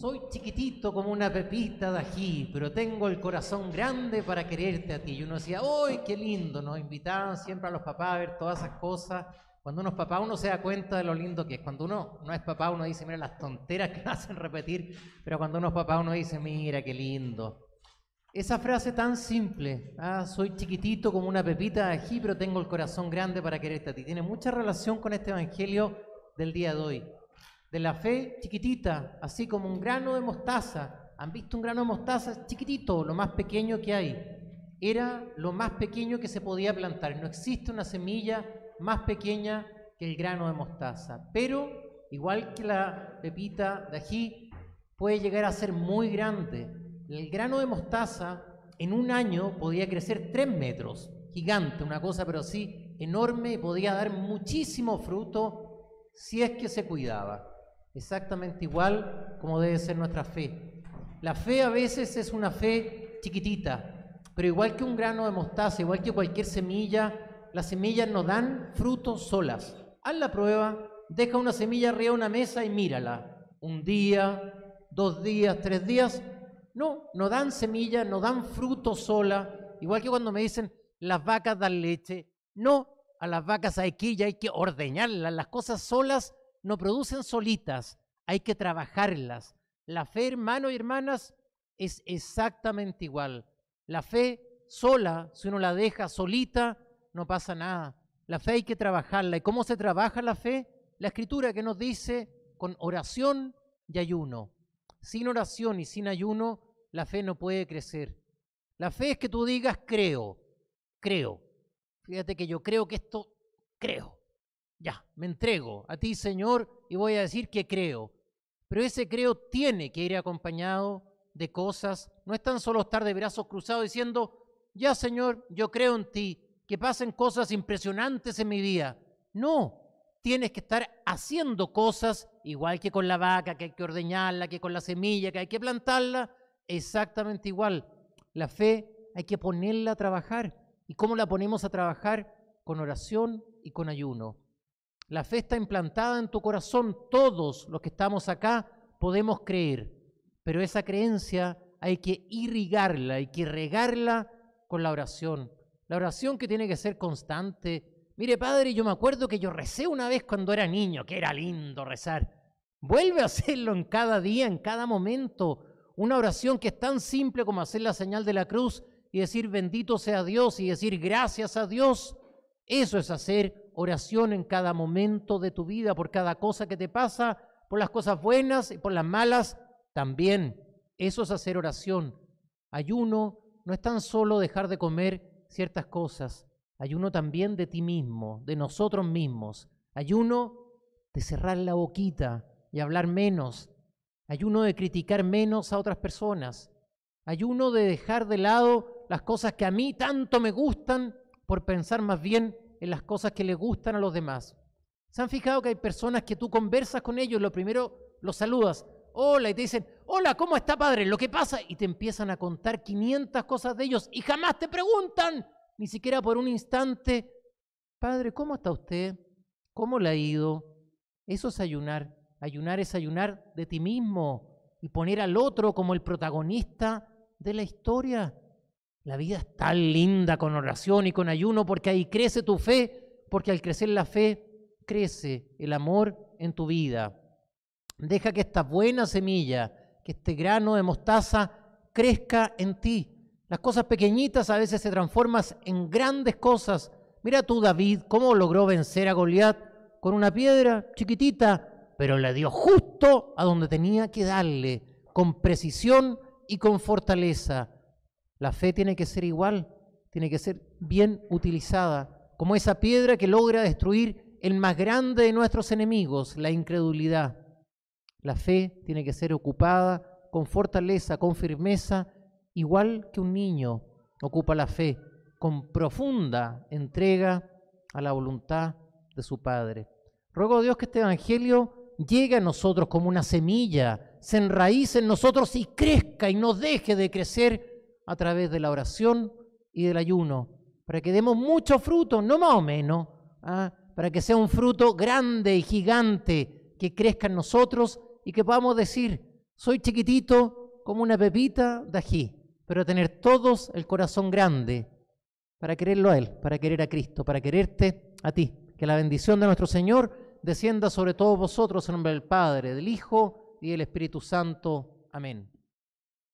Soy chiquitito como una pepita de ají, pero tengo el corazón grande para quererte a ti. Y uno decía, ¡ay, qué lindo! Nos invitaban siempre a los papás a ver todas esas cosas. Cuando uno es papá, uno se da cuenta de lo lindo que es. Cuando uno no es papá, uno dice, mira las tonteras que hacen repetir. Pero cuando uno es papá, uno dice, mira qué lindo. Esa frase tan simple, ah, soy chiquitito como una pepita de ají, pero tengo el corazón grande para quererte a ti, tiene mucha relación con este evangelio del día de hoy de la fe chiquitita, así como un grano de mostaza. ¿Han visto un grano de mostaza? Chiquitito, lo más pequeño que hay. Era lo más pequeño que se podía plantar. No existe una semilla más pequeña que el grano de mostaza. Pero, igual que la pepita de ají, puede llegar a ser muy grande. El grano de mostaza en un año podía crecer tres metros. Gigante, una cosa pero sí enorme y podía dar muchísimo fruto si es que se cuidaba exactamente igual como debe ser nuestra fe. La fe a veces es una fe chiquitita, pero igual que un grano de mostaza, igual que cualquier semilla, las semillas no dan frutos solas. Haz la prueba, deja una semilla arriba de una mesa y mírala. Un día, dos días, tres días. No, no dan semilla, no dan fruto sola. Igual que cuando me dicen las vacas dan leche. No, a las vacas hay que, hay que ordeñarlas. Las cosas solas no producen solitas, hay que trabajarlas. La fe, hermanos y hermanas, es exactamente igual. La fe sola, si uno la deja solita, no pasa nada. La fe hay que trabajarla. ¿Y cómo se trabaja la fe? La escritura que nos dice con oración y ayuno. Sin oración y sin ayuno, la fe no puede crecer. La fe es que tú digas creo, creo. Fíjate que yo creo que esto, creo. Ya, me entrego a ti, Señor, y voy a decir que creo. Pero ese creo tiene que ir acompañado de cosas. No es tan solo estar de brazos cruzados diciendo, ya, Señor, yo creo en ti, que pasen cosas impresionantes en mi vida. No, tienes que estar haciendo cosas, igual que con la vaca, que hay que ordeñarla, que con la semilla, que hay que plantarla, exactamente igual. La fe hay que ponerla a trabajar. ¿Y cómo la ponemos a trabajar? Con oración y con ayuno. La fe está implantada en tu corazón. Todos los que estamos acá podemos creer, pero esa creencia hay que irrigarla, hay que regarla con la oración. La oración que tiene que ser constante. Mire, padre, yo me acuerdo que yo recé una vez cuando era niño, que era lindo rezar. Vuelve a hacerlo en cada día, en cada momento. Una oración que es tan simple como hacer la señal de la cruz y decir bendito sea Dios y decir gracias a Dios. Eso es hacer oración en cada momento de tu vida, por cada cosa que te pasa, por las cosas buenas y por las malas también. Eso es hacer oración. Ayuno no es tan solo dejar de comer ciertas cosas, ayuno también de ti mismo, de nosotros mismos. Ayuno de cerrar la boquita y hablar menos. Ayuno de criticar menos a otras personas. Ayuno de dejar de lado las cosas que a mí tanto me gustan por pensar más bien en las cosas que le gustan a los demás. ¿Se han fijado que hay personas que tú conversas con ellos, lo primero los saludas, hola, y te dicen, hola, ¿cómo está padre? Lo que pasa, y te empiezan a contar 500 cosas de ellos y jamás te preguntan, ni siquiera por un instante, padre, ¿cómo está usted? ¿Cómo le ha ido? Eso es ayunar. Ayunar es ayunar de ti mismo y poner al otro como el protagonista de la historia. La vida es tan linda con oración y con ayuno porque ahí crece tu fe, porque al crecer la fe crece el amor en tu vida. Deja que esta buena semilla, que este grano de mostaza crezca en ti. Las cosas pequeñitas a veces se transforman en grandes cosas. Mira tú, David, cómo logró vencer a Goliat con una piedra chiquitita, pero le dio justo a donde tenía que darle, con precisión y con fortaleza. La fe tiene que ser igual, tiene que ser bien utilizada, como esa piedra que logra destruir el más grande de nuestros enemigos, la incredulidad. La fe tiene que ser ocupada con fortaleza, con firmeza, igual que un niño ocupa la fe, con profunda entrega a la voluntad de su Padre. Ruego a Dios que este Evangelio llegue a nosotros como una semilla, se enraíce en nosotros y crezca y no deje de crecer a través de la oración y del ayuno, para que demos mucho fruto, no más o menos, ¿ah? para que sea un fruto grande y gigante que crezca en nosotros y que podamos decir, Soy chiquitito como una pepita de ají, pero tener todos el corazón grande para quererlo a Él, para querer a Cristo, para quererte a ti. Que la bendición de nuestro Señor descienda sobre todos vosotros en nombre del Padre, del Hijo y del Espíritu Santo. Amén.